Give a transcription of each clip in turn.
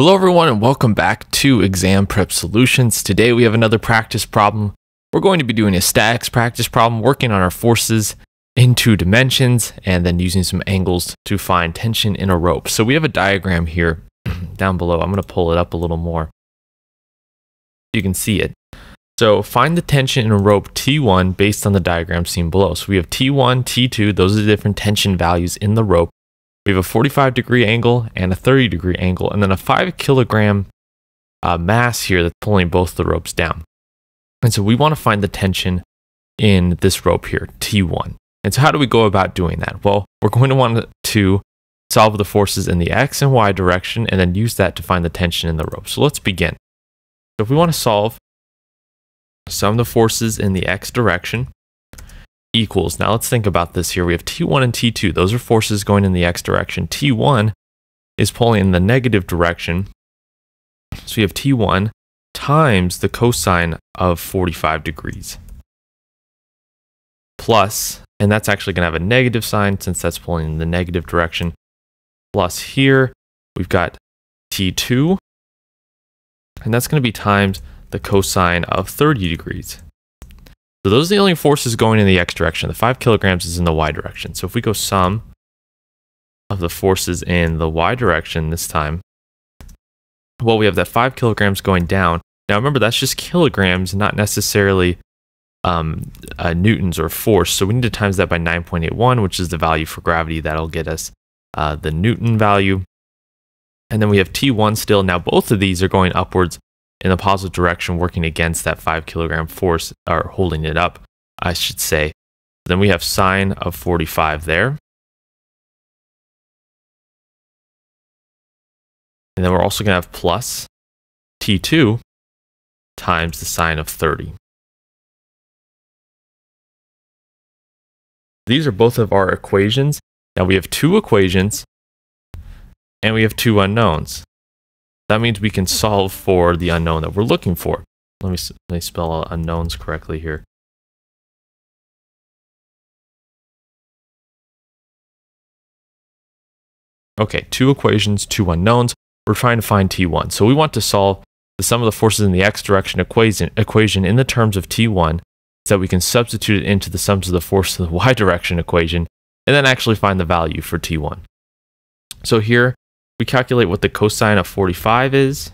Hello everyone and welcome back to Exam Prep Solutions. Today we have another practice problem. We're going to be doing a statics practice problem, working on our forces in two dimensions and then using some angles to find tension in a rope. So we have a diagram here down below. I'm going to pull it up a little more. You can see it. So find the tension in a rope T1 based on the diagram seen below. So we have T1, T2, those are the different tension values in the rope. We have a 45 degree angle and a 30 degree angle, and then a 5 kilogram uh, mass here that's pulling both the ropes down. And so we want to find the tension in this rope here, T1. And so how do we go about doing that? Well, we're going to want to solve the forces in the x and y direction and then use that to find the tension in the rope. So let's begin. So if we want to solve sum the forces in the x direction, equals. Now let's think about this here. We have T1 and T2. Those are forces going in the x direction. T1 is pulling in the negative direction. So we have T1 times the cosine of 45 degrees. Plus, and that's actually going to have a negative sign since that's pulling in the negative direction. Plus here, we've got T2, and that's going to be times the cosine of 30 degrees. So those are the only forces going in the x direction. The 5 kilograms is in the y direction. So if we go sum of the forces in the y direction this time, well, we have that 5 kilograms going down. Now remember, that's just kilograms, not necessarily um, uh, newtons or force. So we need to times that by 9.81, which is the value for gravity. That'll get us uh, the newton value. And then we have T1 still. Now both of these are going upwards in the positive direction, working against that five kilogram force or holding it up, I should say. Then we have sine of 45 there. And then we're also going to have plus T2 times the sine of 30. These are both of our equations. Now we have two equations and we have two unknowns. That means we can solve for the unknown that we're looking for. Let me, let me spell unknowns correctly here. Okay, two equations, two unknowns. We're trying to find T1. So we want to solve the sum of the forces in the x direction equation, equation in the terms of T1 so that we can substitute it into the sums of the forces in the y direction equation and then actually find the value for T1. So here we calculate what the cosine of 45 is.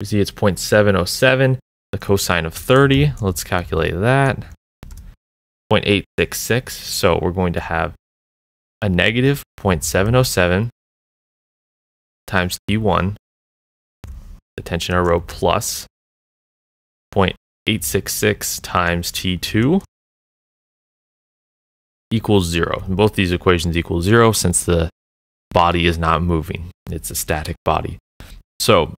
We see it's 0.707. The cosine of 30, let's calculate that. 0.866. So we're going to have a negative 0.707 times T1, the tension in our row, plus 0.866 times T2, equals zero. And both these equations equal zero since the body is not moving. It's a static body. So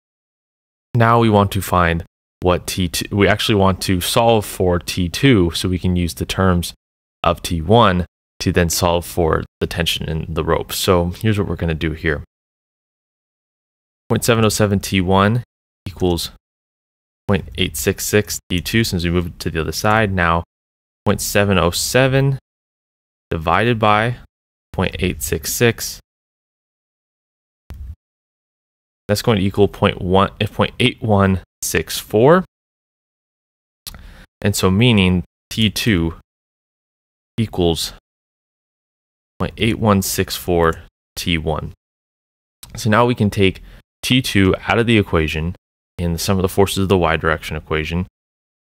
now we want to find what T2, we actually want to solve for T2 so we can use the terms of T1 to then solve for the tension in the rope. So here's what we're going to do here. 0.707 T1 equals 0.866 T2 since we moved to the other side. Now 0.707 divided by 0.866. That's going to equal eh, 0.8164. And so meaning T2 equals 0.8164 T1. So now we can take T2 out of the equation in the sum of the forces of the y direction equation.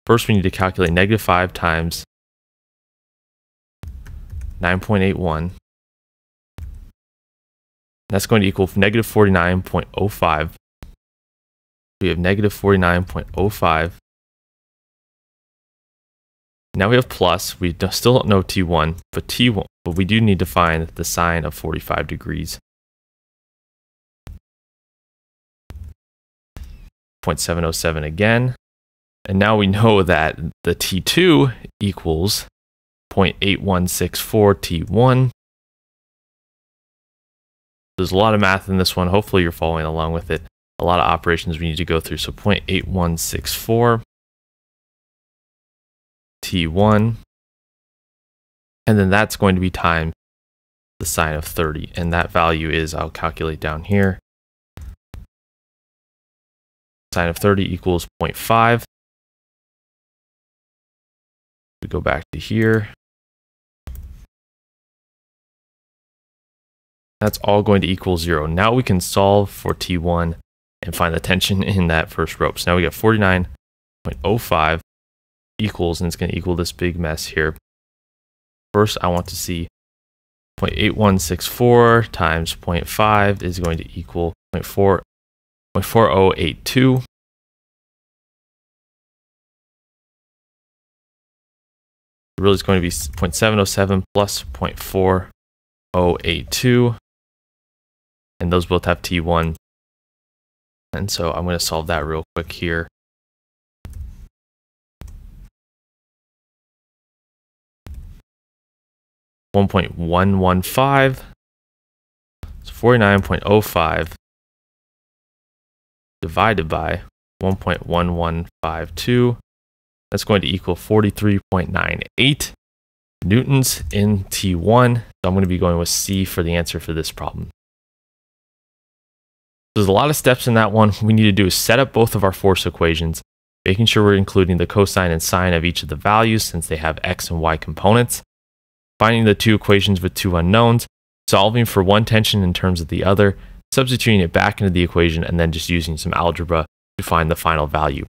First, we need to calculate negative 5 times 9.81. That's going to equal negative 49.05. We have negative 49.05. Now we have plus. We still don't know T1, but T1, but we do need to find the sine of 45 degrees. 0.707 again. And now we know that the T2 equals 0.8164T1. There's a lot of math in this one. Hopefully you're following along with it. A lot of operations we need to go through. So 0.8164 T1. And then that's going to be time the sine of 30. And that value is, I'll calculate down here. Sine of 30 equals 0.5. We go back to here. That's all going to equal zero. Now we can solve for T1 and find the tension in that first rope. So now we got 49.05 equals, and it's going to equal this big mess here. First, I want to see 0.8164 times 0.5 is going to equal 0.4, 0.4082. Really, it's going to be 0.707 plus 0.4082 and those both have T1. And so I'm going to solve that real quick here. One point one one five. It's forty nine point oh five divided by one point one one five two. That's going to equal forty three point nine eight newtons in T1. So I'm going to be going with C for the answer for this problem. So there's a lot of steps in that one. We need to do is set up both of our force equations, making sure we're including the cosine and sine of each of the values since they have x and y components, finding the two equations with two unknowns, solving for one tension in terms of the other, substituting it back into the equation, and then just using some algebra to find the final value.